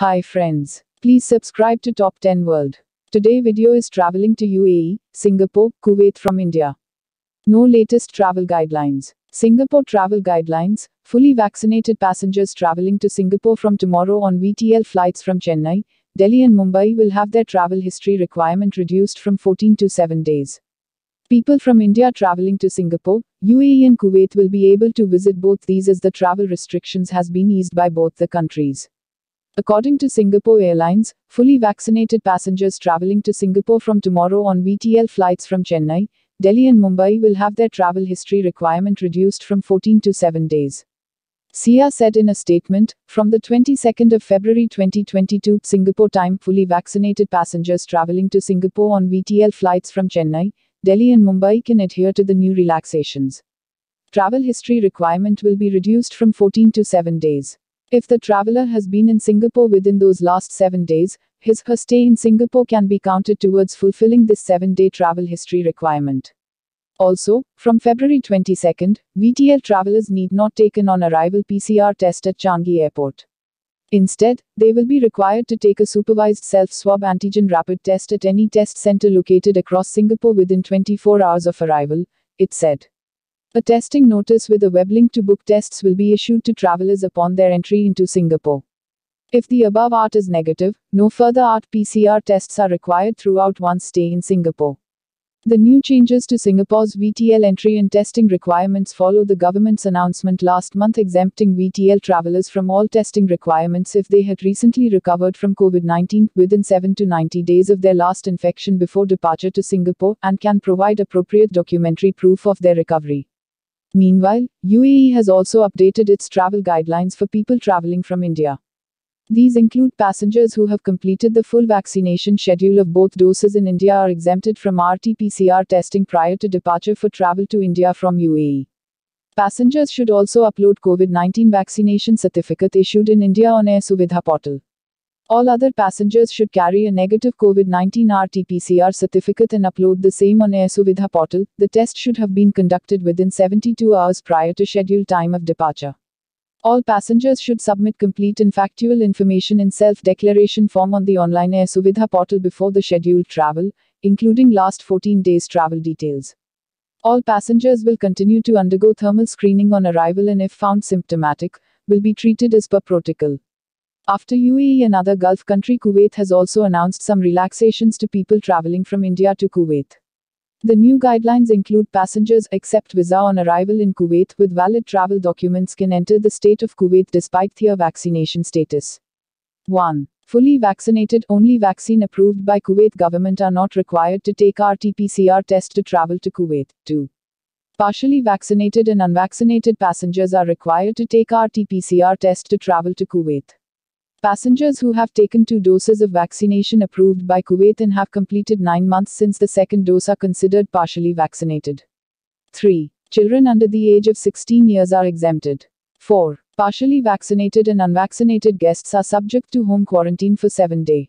Hi friends. Please subscribe to Top 10 World. Today video is traveling to UAE, Singapore, Kuwait from India. Know latest travel guidelines. Singapore travel guidelines. Fully vaccinated passengers traveling to Singapore from tomorrow on VTL flights from Chennai, Delhi and Mumbai will have their travel history requirement reduced from 14 to 7 days. People from India traveling to Singapore, UAE and Kuwait will be able to visit both these as the travel restrictions has been eased by both the countries. According to Singapore Airlines, fully vaccinated passengers traveling to Singapore from tomorrow on VTL flights from Chennai, Delhi and Mumbai will have their travel history requirement reduced from 14 to 7 days. SIA said in a statement, from the 22nd of February 2022, Singapore time fully vaccinated passengers traveling to Singapore on VTL flights from Chennai, Delhi and Mumbai can adhere to the new relaxations. Travel history requirement will be reduced from 14 to 7 days. If the traveler has been in Singapore within those last 7 days, his her stay in Singapore can be counted towards fulfilling this 7-day travel history requirement. Also, from February 22, VTL travelers need not take an on arrival PCR test at Changi Airport. Instead, they will be required to take a supervised self swab antigen rapid test at any test center located across Singapore within 24 hours of arrival, it said. A testing notice with a web link to book tests will be issued to travelers upon their entry into Singapore. If the above ART is negative, no further ART PCR tests are required throughout one's stay in Singapore. The new changes to Singapore's VTL entry and testing requirements follow the government's announcement last month exempting VTL travelers from all testing requirements if they had recently recovered from COVID 19 within 7 to 90 days of their last infection before departure to Singapore and can provide appropriate documentary proof of their recovery. Meanwhile, UAE has also updated its travel guidelines for people traveling from India. These include passengers who have completed the full vaccination schedule of both doses in India are exempted from RT PCR testing prior to departure for travel to India from UAE. Passengers should also upload COVID 19 vaccination certificate issued in India on Air Suvidha portal. All other passengers should carry a negative COVID 19 RT PCR certificate and upload the same on Air Suvidha portal. The test should have been conducted within 72 hours prior to scheduled time of departure. All passengers should submit complete and factual information in self declaration form on the online Air Suvidha portal before the scheduled travel, including last 14 days travel details. All passengers will continue to undergo thermal screening on arrival and, if found symptomatic, will be treated as per protocol. After UAE and other Gulf country Kuwait has also announced some relaxations to people traveling from India to Kuwait. The new guidelines include passengers except visa on arrival in Kuwait with valid travel documents can enter the state of Kuwait despite their vaccination status. 1. Fully vaccinated only vaccine approved by Kuwait government are not required to take RT-PCR test to travel to Kuwait. 2. Partially vaccinated and unvaccinated passengers are required to take RT-PCR test to travel to Kuwait. Passengers who have taken two doses of vaccination approved by Kuwait and have completed nine months since the second dose are considered partially vaccinated. 3. Children under the age of 16 years are exempted. 4. Partially vaccinated and unvaccinated guests are subject to home quarantine for 7 days.